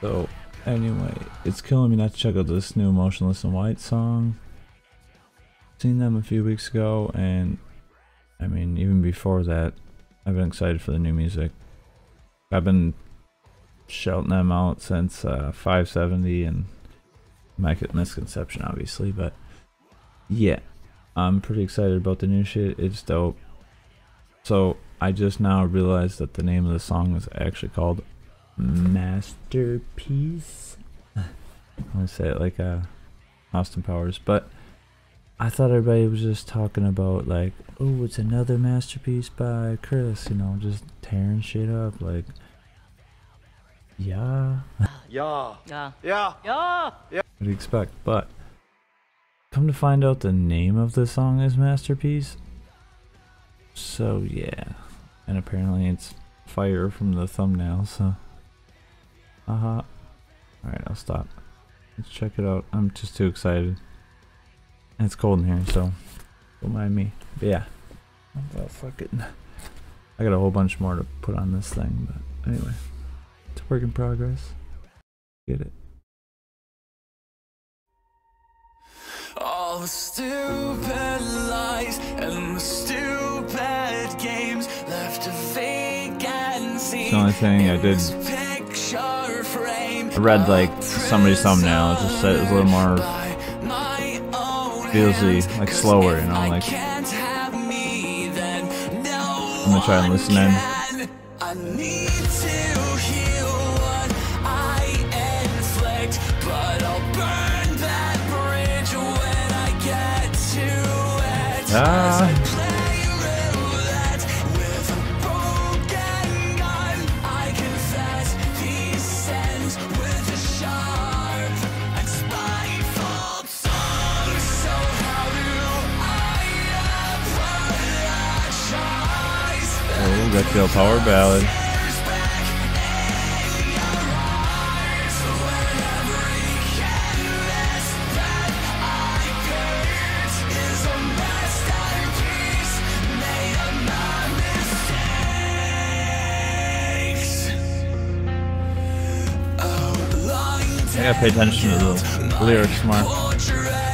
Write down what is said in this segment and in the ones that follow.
So, anyway, it's killing me not to check out this new Motionless in White song. Seen them a few weeks ago, and I mean, even before that, I've been excited for the new music. I've been shouting them out since uh, 570 and my Misconception, obviously, but yeah, I'm pretty excited about the new shit. It's dope. So, I just now realized that the name of the song is actually called Masterpiece. I want to say it like uh, Austin Powers, but I thought everybody was just talking about like, oh, it's another masterpiece by Chris, you know, just tearing shit up. Like, yeah, Yeah. Yeah. Yeah. Yeah. what do you expect? But come to find out, the name of the song is Masterpiece. So yeah, and apparently it's fire from the thumbnail. So, uh huh. All right, I'll stop. Let's check it out. I'm just too excited. And it's cold in here, so don't mind me. But yeah, well, fuck it. I got a whole bunch more to put on this thing, but anyway, it's a work in progress. Get it. All the stupid lies and the stupid games left a vacancy. It's the only thing I did. Read like somebody's thumbnail. It just said it was a little more feelsy, like slower, you know, like I'm gonna try and listen in. can. My mistakes. Outlined I gotta pay attention to the lyrics more.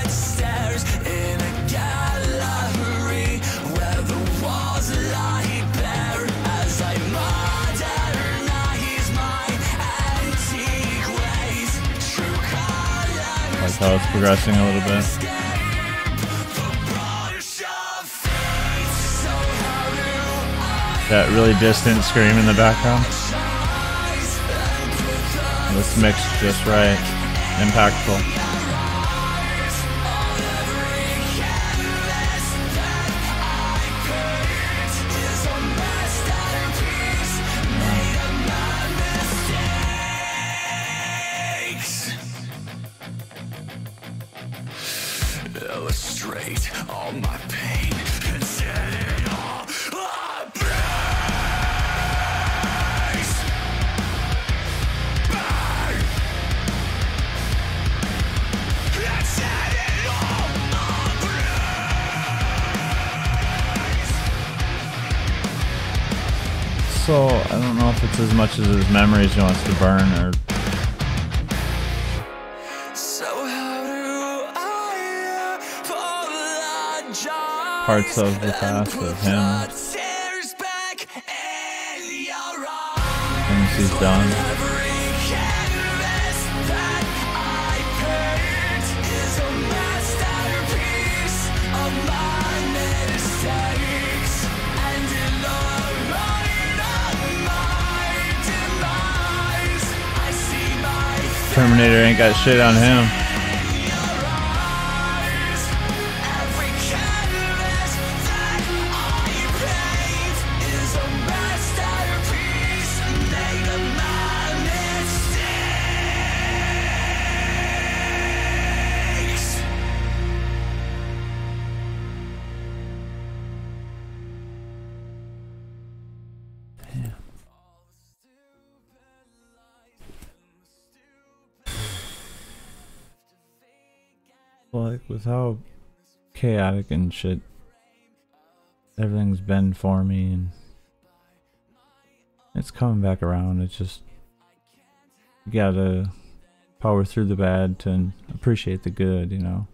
How it's progressing a little bit. That really distant scream in the background. This mixed just right. Impactful. Don't know if it's as much as his memories he wants to burn or So how do I? Parts of the past of him. the tears back in your eyes. things he's done. Terminator ain't got shit on him. Like with how chaotic and shit everything's been for me and it's coming back around. It's just you gotta power through the bad to appreciate the good, you know.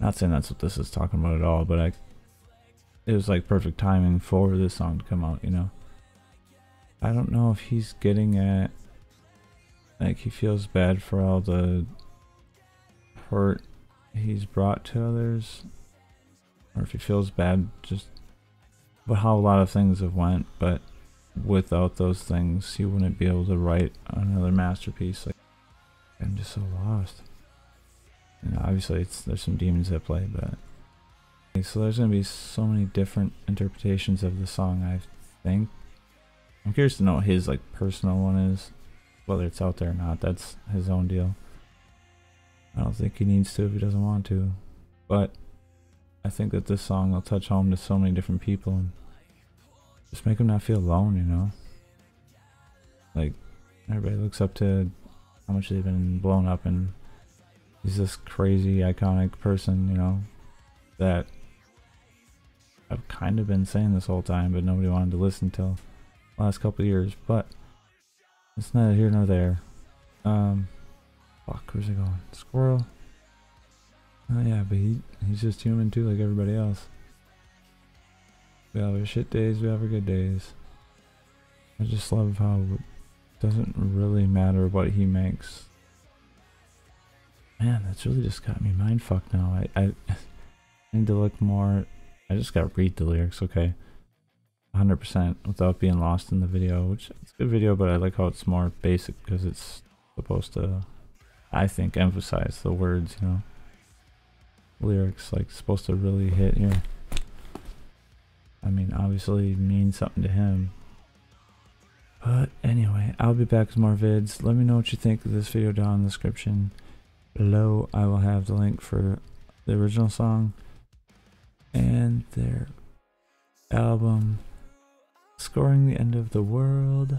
Not saying that's what this is talking about at all, but I it was like perfect timing for this song to come out, you know. I don't know if he's getting at like he feels bad for all the hurt he's brought to others or if he feels bad just but how a lot of things have went but without those things he wouldn't be able to write another masterpiece. Like i'm just so lost. And obviously it's there's some demons at play but so there's gonna be so many different interpretations of the song i think. I'm curious to know what his like personal one is whether it's out there or not. That's his own deal i don't think he needs to if he doesn't want to but I think that this song will touch home to so many different people and just make them not feel alone, you know? Like, everybody looks up to how much they've been blown up and he's this crazy, iconic person, you know, that I've kind of been saying this whole time, but nobody wanted to listen till last couple years, but it's neither here nor there. Um, fuck, where's it going? Squirrel? Oh yeah, but he he's just human too, like everybody else. We have our shit days, we have our good days. I just love how it doesn't really matter what he makes. Man, that's really just got me mind fucked now. I, I need to look more. I just gotta read the lyrics, okay. 100% without being lost in the video, which it's a good video, but I like how it's more basic because it's supposed to, I think, emphasize the words, you know lyrics like supposed to really hit here. I mean, obviously means something to him. But anyway, I'll be back with more vids. Let me know what you think of this video down in the description. Below, I will have the link for the original song and their album, Scoring the End of the World.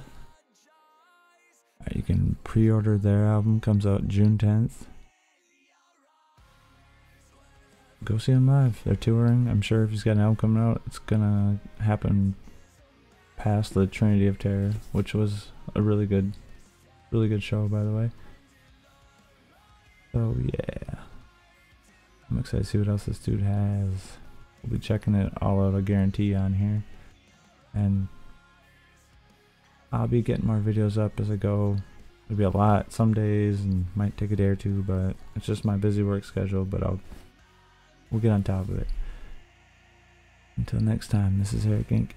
You can pre-order their album, comes out June 10th. go see them live. They're touring. I'm sure if he's got an album coming out, it's gonna happen past the Trinity of Terror, which was a really good, really good show, by the way. So yeah, I'm excited to see what else this dude has. We'll be checking it all out, I guarantee, on here, and I'll be getting more videos up as I go. It'll be a lot some days and might take a day or two, but it's just my busy work schedule. But I'll We'll get on top of it. Until next time, this is Eric Ink.